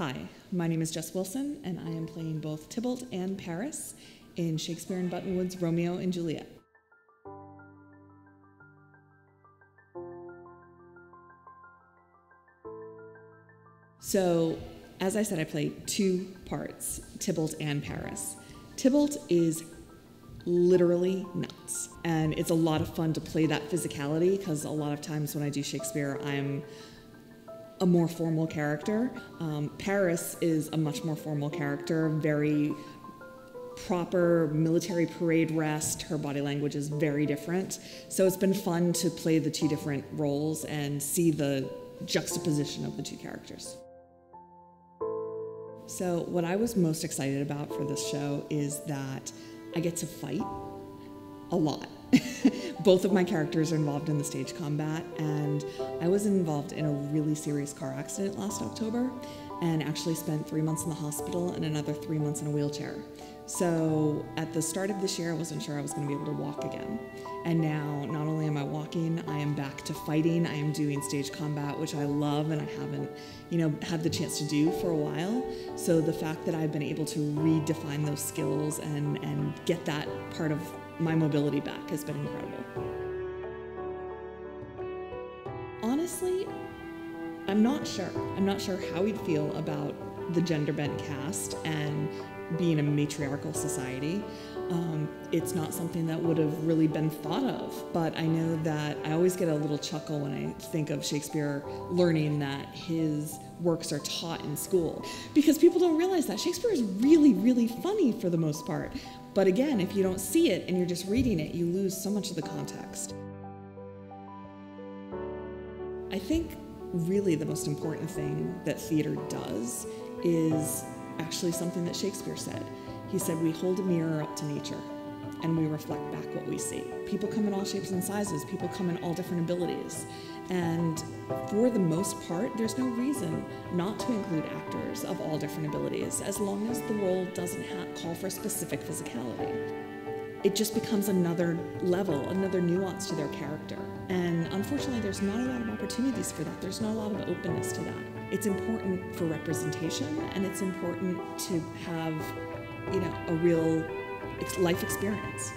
Hi, my name is Jess Wilson, and I am playing both Tybalt and Paris in Shakespeare in Buttonwood's Romeo and Juliet. So, as I said, I play two parts Tybalt and Paris. Tybalt is literally nuts, and it's a lot of fun to play that physicality because a lot of times when I do Shakespeare, I'm a more formal character. Um, Paris is a much more formal character, very proper military parade rest. Her body language is very different. So it's been fun to play the two different roles and see the juxtaposition of the two characters. So, what I was most excited about for this show is that I get to fight a lot. Both of my characters are involved in the stage combat, and I was involved in a really serious car accident last October and actually spent three months in the hospital and another three months in a wheelchair. So at the start of this year, I wasn't sure I was going to be able to walk again. And now, walking, I am back to fighting. I am doing stage combat, which I love and I haven't, you know, had the chance to do for a while. So the fact that I've been able to redefine those skills and, and get that part of my mobility back has been incredible. Honestly, I'm not sure. I'm not sure how we'd feel about the gender bent cast and being a matriarchal society. Um, it's not something that would have really been thought of, but I know that I always get a little chuckle when I think of Shakespeare learning that his works are taught in school because people don't realize that Shakespeare is really, really funny for the most part. But again, if you don't see it and you're just reading it, you lose so much of the context. I think really the most important thing that theater does is actually something that Shakespeare said. He said, We hold a mirror up to nature and we reflect back what we see. People come in all shapes and sizes, people come in all different abilities. And for the most part, there's no reason not to include actors of all different abilities as long as the role doesn't call for specific physicality. It just becomes another level, another nuance to their character. And unfortunately, there's not a lot of opportunities for that. There's not a lot of openness to that. It's important for representation and it's important to have, you know, a real life experience.